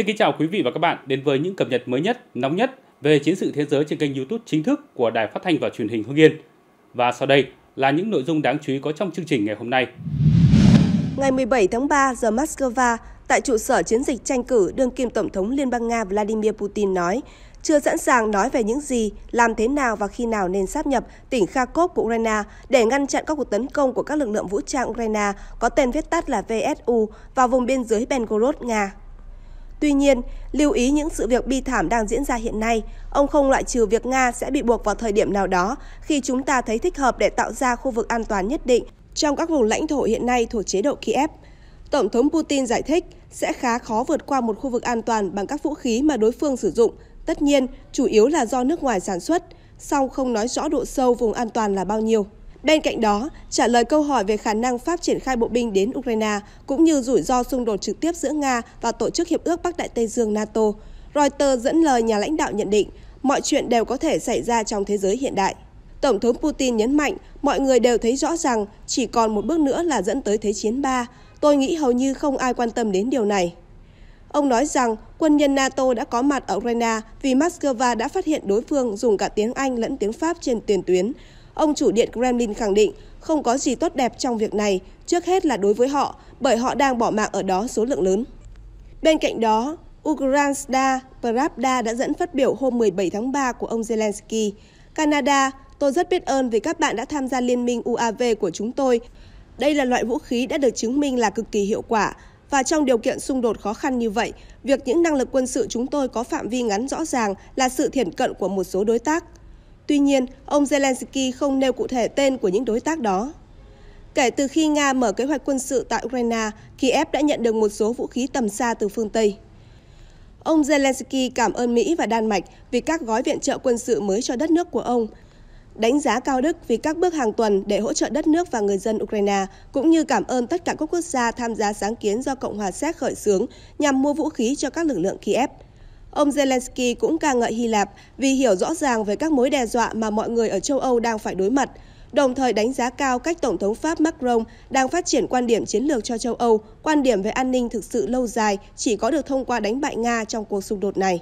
Xin kính chào quý vị và các bạn đến với những cập nhật mới nhất, nóng nhất về chiến sự thế giới trên kênh YouTube chính thức của Đài Phát thanh và Truyền hình Hưng Yên. Và sau đây là những nội dung đáng chú ý có trong chương trình ngày hôm nay. Ngày 17 tháng 3 giờ Moscow, tại trụ sở chiến dịch tranh cử, đương kim Tổng thống Liên bang Nga Vladimir Putin nói, chưa sẵn sàng nói về những gì, làm thế nào và khi nào nên sáp nhập tỉnh Kharkov của Ukraine để ngăn chặn các cuộc tấn công của các lực lượng vũ trang Ukraine có tên viết tắt là VSU vào vùng biên giới Belgorod, Nga. Tuy nhiên, lưu ý những sự việc bi thảm đang diễn ra hiện nay, ông không loại trừ việc Nga sẽ bị buộc vào thời điểm nào đó khi chúng ta thấy thích hợp để tạo ra khu vực an toàn nhất định trong các vùng lãnh thổ hiện nay thuộc chế độ Kiev. Tổng thống Putin giải thích sẽ khá khó vượt qua một khu vực an toàn bằng các vũ khí mà đối phương sử dụng, tất nhiên chủ yếu là do nước ngoài sản xuất, song không nói rõ độ sâu vùng an toàn là bao nhiêu. Bên cạnh đó, trả lời câu hỏi về khả năng Pháp triển khai bộ binh đến Ukraine cũng như rủi ro xung đột trực tiếp giữa Nga và Tổ chức Hiệp ước Bắc Đại Tây Dương NATO, Reuters dẫn lời nhà lãnh đạo nhận định mọi chuyện đều có thể xảy ra trong thế giới hiện đại. Tổng thống Putin nhấn mạnh mọi người đều thấy rõ rằng chỉ còn một bước nữa là dẫn tới Thế chiến 3. Tôi nghĩ hầu như không ai quan tâm đến điều này. Ông nói rằng quân nhân NATO đã có mặt ở Ukraine vì Moscow đã phát hiện đối phương dùng cả tiếng Anh lẫn tiếng Pháp trên tiền tuyến, Ông chủ điện Kremlin khẳng định không có gì tốt đẹp trong việc này, trước hết là đối với họ, bởi họ đang bỏ mạng ở đó số lượng lớn. Bên cạnh đó, Ukrainsda Pravda đã dẫn phát biểu hôm 17 tháng 3 của ông Zelensky. Canada, tôi rất biết ơn vì các bạn đã tham gia liên minh UAV của chúng tôi. Đây là loại vũ khí đã được chứng minh là cực kỳ hiệu quả, và trong điều kiện xung đột khó khăn như vậy, việc những năng lực quân sự chúng tôi có phạm vi ngắn rõ ràng là sự thiển cận của một số đối tác. Tuy nhiên, ông Zelensky không nêu cụ thể tên của những đối tác đó. Kể từ khi Nga mở kế hoạch quân sự tại Ukraine, Kiev đã nhận được một số vũ khí tầm xa từ phương Tây. Ông Zelensky cảm ơn Mỹ và Đan Mạch vì các gói viện trợ quân sự mới cho đất nước của ông, đánh giá cao Đức vì các bước hàng tuần để hỗ trợ đất nước và người dân Ukraine, cũng như cảm ơn tất cả các quốc gia tham gia sáng kiến do Cộng hòa Séc khởi xướng nhằm mua vũ khí cho các lực lượng Kiev. Ông Zelensky cũng ca ngợi Hy Lạp vì hiểu rõ ràng về các mối đe dọa mà mọi người ở châu Âu đang phải đối mặt, đồng thời đánh giá cao cách Tổng thống Pháp Macron đang phát triển quan điểm chiến lược cho châu Âu, quan điểm về an ninh thực sự lâu dài chỉ có được thông qua đánh bại Nga trong cuộc xung đột này.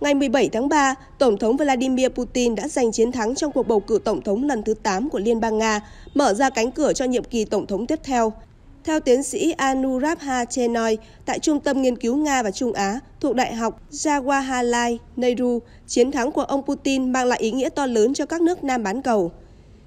Ngày 17 tháng 3, Tổng thống Vladimir Putin đã giành chiến thắng trong cuộc bầu cử tổng thống lần thứ 8 của Liên bang Nga, mở ra cánh cửa cho nhiệm kỳ tổng thống tiếp theo. Theo tiến sĩ Anurabha Chenoy tại Trung tâm Nghiên cứu Nga và Trung Á thuộc Đại học Jawaharlal Nehru, chiến thắng của ông Putin mang lại ý nghĩa to lớn cho các nước Nam bán cầu.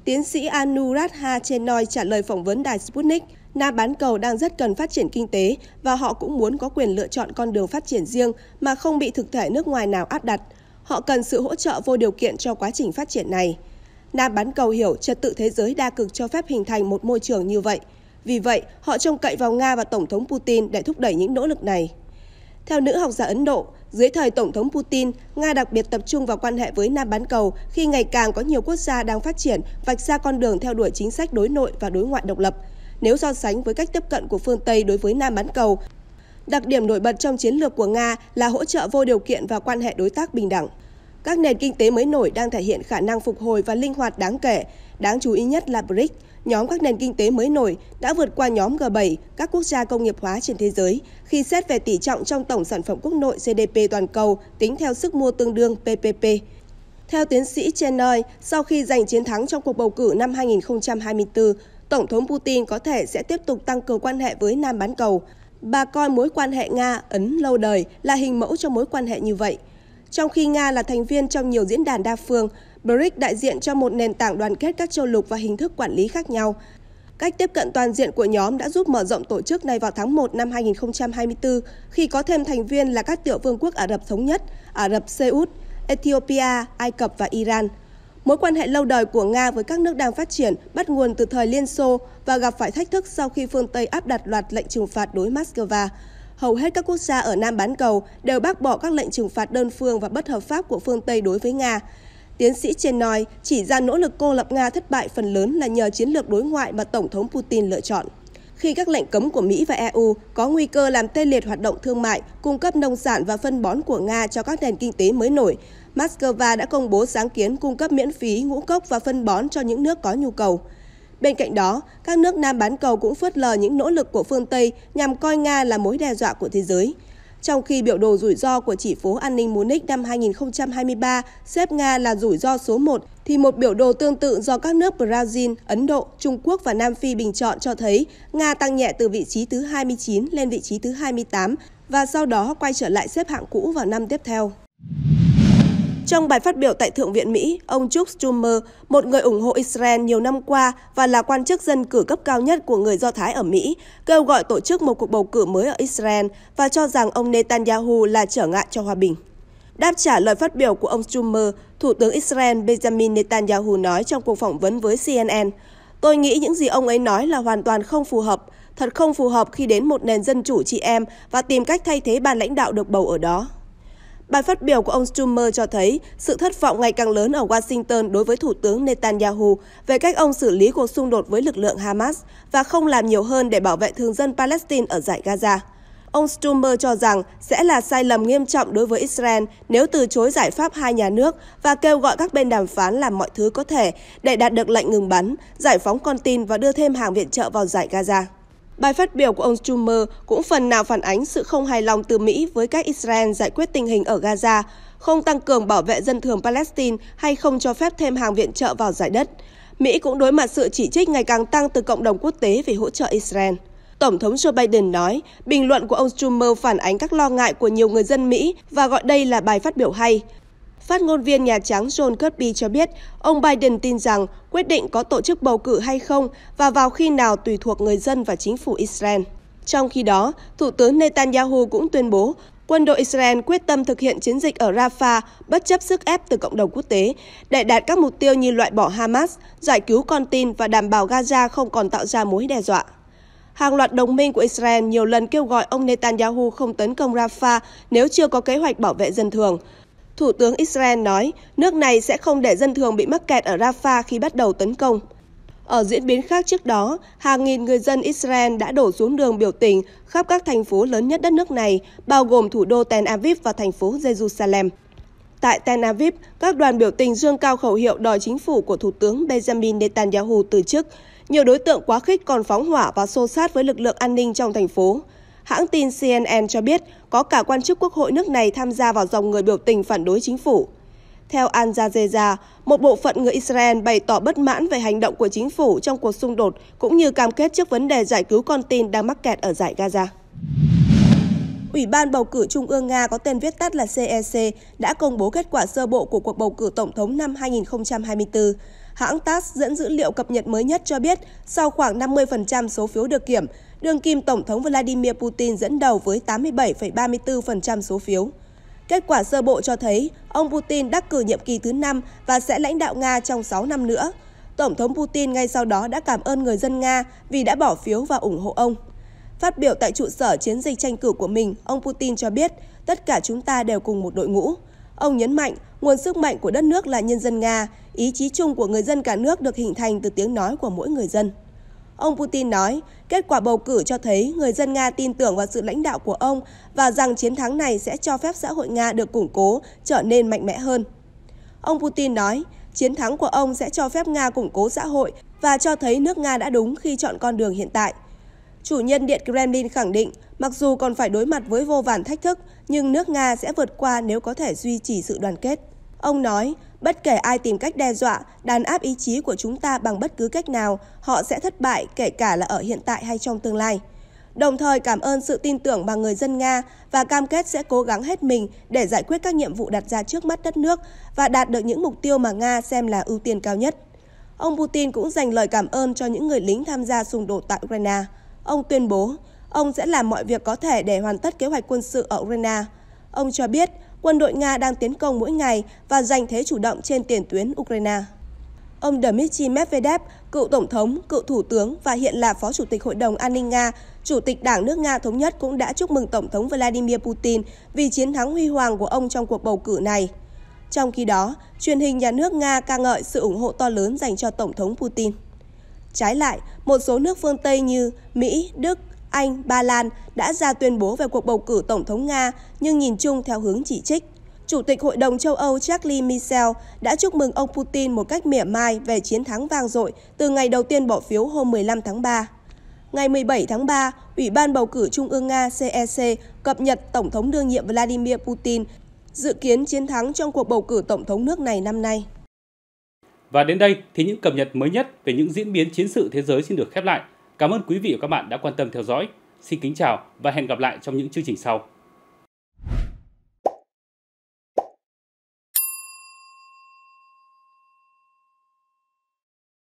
Tiến sĩ Anuradha Chenoy trả lời phỏng vấn đài Sputnik, Nam bán cầu đang rất cần phát triển kinh tế và họ cũng muốn có quyền lựa chọn con đường phát triển riêng mà không bị thực thể nước ngoài nào áp đặt. Họ cần sự hỗ trợ vô điều kiện cho quá trình phát triển này. Nam bán cầu hiểu trật tự thế giới đa cực cho phép hình thành một môi trường như vậy – vì vậy, họ trông cậy vào Nga và Tổng thống Putin để thúc đẩy những nỗ lực này. Theo nữ học giả Ấn Độ, dưới thời Tổng thống Putin, Nga đặc biệt tập trung vào quan hệ với Nam bán cầu khi ngày càng có nhiều quốc gia đang phát triển vạch ra con đường theo đuổi chính sách đối nội và đối ngoại độc lập. Nếu so sánh với cách tiếp cận của phương Tây đối với Nam bán cầu, đặc điểm nổi bật trong chiến lược của Nga là hỗ trợ vô điều kiện và quan hệ đối tác bình đẳng. Các nền kinh tế mới nổi đang thể hiện khả năng phục hồi và linh hoạt đáng kể, đáng chú ý nhất là BRICS, nhóm các nền kinh tế mới nổi đã vượt qua nhóm G7, các quốc gia công nghiệp hóa trên thế giới, khi xét về tỷ trọng trong tổng sản phẩm quốc nội GDP toàn cầu tính theo sức mua tương đương PPP. Theo tiến sĩ Chenoy, sau khi giành chiến thắng trong cuộc bầu cử năm 2024, Tổng thống Putin có thể sẽ tiếp tục tăng cường quan hệ với Nam bán cầu. Bà coi mối quan hệ Nga-Ấn lâu đời là hình mẫu cho mối quan hệ như vậy. Trong khi Nga là thành viên trong nhiều diễn đàn đa phương, BRICS đại diện cho một nền tảng đoàn kết các châu lục và hình thức quản lý khác nhau. Cách tiếp cận toàn diện của nhóm đã giúp mở rộng tổ chức này vào tháng 1 năm 2024 khi có thêm thành viên là các tiểu vương quốc Ả Rập Thống Nhất, Ả Rập Xê Út, Ethiopia, Ai Cập và Iran. Mối quan hệ lâu đời của Nga với các nước đang phát triển bắt nguồn từ thời Liên Xô và gặp phải thách thức sau khi phương Tây áp đặt loạt lệnh trừng phạt đối Moscow. Hầu hết các quốc gia ở Nam bán cầu đều bác bỏ các lệnh trừng phạt đơn phương và bất hợp pháp của phương Tây đối với Nga. Tiến sĩ trên nói chỉ ra nỗ lực cô lập Nga thất bại phần lớn là nhờ chiến lược đối ngoại mà Tổng thống Putin lựa chọn. Khi các lệnh cấm của Mỹ và EU có nguy cơ làm tê liệt hoạt động thương mại, cung cấp nông sản và phân bón của Nga cho các nền kinh tế mới nổi, Moscow đã công bố sáng kiến cung cấp miễn phí ngũ cốc và phân bón cho những nước có nhu cầu. Bên cạnh đó, các nước Nam bán cầu cũng phớt lờ những nỗ lực của phương Tây nhằm coi Nga là mối đe dọa của thế giới. Trong khi biểu đồ rủi ro của chỉ phố an ninh Munich năm 2023 xếp Nga là rủi ro số 1, thì một biểu đồ tương tự do các nước Brazil, Ấn Độ, Trung Quốc và Nam Phi bình chọn cho thấy Nga tăng nhẹ từ vị trí thứ 29 lên vị trí thứ 28 và sau đó quay trở lại xếp hạng cũ vào năm tiếp theo. Trong bài phát biểu tại Thượng viện Mỹ, ông Chuck Schumer, một người ủng hộ Israel nhiều năm qua và là quan chức dân cử cấp cao nhất của người Do Thái ở Mỹ, kêu gọi tổ chức một cuộc bầu cử mới ở Israel và cho rằng ông Netanyahu là trở ngại cho hòa bình. Đáp trả lời phát biểu của ông Schumer, Thủ tướng Israel Benjamin Netanyahu nói trong cuộc phỏng vấn với CNN, Tôi nghĩ những gì ông ấy nói là hoàn toàn không phù hợp, thật không phù hợp khi đến một nền dân chủ chị em và tìm cách thay thế ban lãnh đạo được bầu ở đó. Bài phát biểu của ông Schumer cho thấy sự thất vọng ngày càng lớn ở Washington đối với Thủ tướng Netanyahu về cách ông xử lý cuộc xung đột với lực lượng Hamas và không làm nhiều hơn để bảo vệ thường dân Palestine ở giải Gaza. Ông Schumer cho rằng sẽ là sai lầm nghiêm trọng đối với Israel nếu từ chối giải pháp hai nhà nước và kêu gọi các bên đàm phán làm mọi thứ có thể để đạt được lệnh ngừng bắn, giải phóng con tin và đưa thêm hàng viện trợ vào giải Gaza. Bài phát biểu của ông Schumer cũng phần nào phản ánh sự không hài lòng từ Mỹ với cách Israel giải quyết tình hình ở Gaza, không tăng cường bảo vệ dân thường Palestine hay không cho phép thêm hàng viện trợ vào giải đất. Mỹ cũng đối mặt sự chỉ trích ngày càng tăng từ cộng đồng quốc tế về hỗ trợ Israel. Tổng thống Joe Biden nói, bình luận của ông Schumer phản ánh các lo ngại của nhiều người dân Mỹ và gọi đây là bài phát biểu hay. Phát ngôn viên Nhà Trắng John Kirby cho biết, ông Biden tin rằng quyết định có tổ chức bầu cử hay không và vào khi nào tùy thuộc người dân và chính phủ Israel. Trong khi đó, Thủ tướng Netanyahu cũng tuyên bố quân đội Israel quyết tâm thực hiện chiến dịch ở Rafah bất chấp sức ép từ cộng đồng quốc tế để đạt các mục tiêu như loại bỏ Hamas, giải cứu con tin và đảm bảo Gaza không còn tạo ra mối đe dọa. Hàng loạt đồng minh của Israel nhiều lần kêu gọi ông Netanyahu không tấn công Rafah nếu chưa có kế hoạch bảo vệ dân thường. Thủ tướng Israel nói nước này sẽ không để dân thường bị mắc kẹt ở Rafah khi bắt đầu tấn công. Ở diễn biến khác trước đó, hàng nghìn người dân Israel đã đổ xuống đường biểu tình khắp các thành phố lớn nhất đất nước này, bao gồm thủ đô Tel Aviv và thành phố Jerusalem. Tại Tel Aviv, các đoàn biểu tình dương cao khẩu hiệu đòi chính phủ của Thủ tướng Benjamin Netanyahu từ chức. Nhiều đối tượng quá khích còn phóng hỏa và xô sát với lực lượng an ninh trong thành phố. Hãng tin CNN cho biết có cả quan chức quốc hội nước này tham gia vào dòng người biểu tình phản đối chính phủ. Theo Al Jazeera, một bộ phận người Israel bày tỏ bất mãn về hành động của chính phủ trong cuộc xung đột cũng như cam kết trước vấn đề giải cứu con tin đang mắc kẹt ở giải Gaza. Ủy ban bầu cử Trung ương Nga có tên viết tắt là CEC đã công bố kết quả sơ bộ của cuộc bầu cử tổng thống năm 2024. Hãng TASS dẫn dữ liệu cập nhật mới nhất cho biết, sau khoảng 50% số phiếu được kiểm, đương kim Tổng thống Vladimir Putin dẫn đầu với 87,34% số phiếu. Kết quả sơ bộ cho thấy ông Putin đắc cử nhiệm kỳ thứ 5 và sẽ lãnh đạo Nga trong 6 năm nữa. Tổng thống Putin ngay sau đó đã cảm ơn người dân Nga vì đã bỏ phiếu và ủng hộ ông. Phát biểu tại trụ sở chiến dịch tranh cử của mình, ông Putin cho biết tất cả chúng ta đều cùng một đội ngũ. Ông nhấn mạnh nguồn sức mạnh của đất nước là nhân dân Nga, ý chí chung của người dân cả nước được hình thành từ tiếng nói của mỗi người dân. Ông Putin nói, kết quả bầu cử cho thấy người dân Nga tin tưởng vào sự lãnh đạo của ông và rằng chiến thắng này sẽ cho phép xã hội Nga được củng cố, trở nên mạnh mẽ hơn. Ông Putin nói, chiến thắng của ông sẽ cho phép Nga củng cố xã hội và cho thấy nước Nga đã đúng khi chọn con đường hiện tại. Chủ nhân Điện Kremlin khẳng định, mặc dù còn phải đối mặt với vô vàn thách thức, nhưng nước Nga sẽ vượt qua nếu có thể duy trì sự đoàn kết. Ông nói, bất kể ai tìm cách đe dọa, đàn áp ý chí của chúng ta bằng bất cứ cách nào, họ sẽ thất bại kể cả là ở hiện tại hay trong tương lai. Đồng thời cảm ơn sự tin tưởng bằng người dân Nga và cam kết sẽ cố gắng hết mình để giải quyết các nhiệm vụ đặt ra trước mắt đất nước và đạt được những mục tiêu mà Nga xem là ưu tiên cao nhất. Ông Putin cũng dành lời cảm ơn cho những người lính tham gia xung đột tại Ukraine. Ông tuyên bố, ông sẽ làm mọi việc có thể để hoàn tất kế hoạch quân sự ở Ukraine. Ông cho biết quân đội Nga đang tiến công mỗi ngày và giành thế chủ động trên tiền tuyến Ukraine. Ông Dmitry Medvedev, cựu tổng thống, cựu thủ tướng và hiện là phó chủ tịch Hội đồng An ninh Nga, chủ tịch Đảng nước Nga thống nhất cũng đã chúc mừng tổng thống Vladimir Putin vì chiến thắng huy hoàng của ông trong cuộc bầu cử này. Trong khi đó, truyền hình nhà nước Nga ca ngợi sự ủng hộ to lớn dành cho tổng thống Putin. Trái lại, một số nước phương Tây như Mỹ, Đức, anh, Ba Lan đã ra tuyên bố về cuộc bầu cử tổng thống Nga nhưng nhìn chung theo hướng chỉ trích. Chủ tịch Hội đồng châu Âu Charles Michel đã chúc mừng ông Putin một cách mỉa mai về chiến thắng vang dội từ ngày đầu tiên bỏ phiếu hôm 15 tháng 3. Ngày 17 tháng 3, Ủy ban bầu cử Trung ương Nga CEC cập nhật Tổng thống đương nhiệm Vladimir Putin dự kiến chiến thắng trong cuộc bầu cử tổng thống nước này năm nay. Và đến đây thì những cập nhật mới nhất về những diễn biến chiến sự thế giới xin được khép lại. Cảm ơn quý vị và các bạn đã quan tâm theo dõi. Xin kính chào và hẹn gặp lại trong những chương trình sau.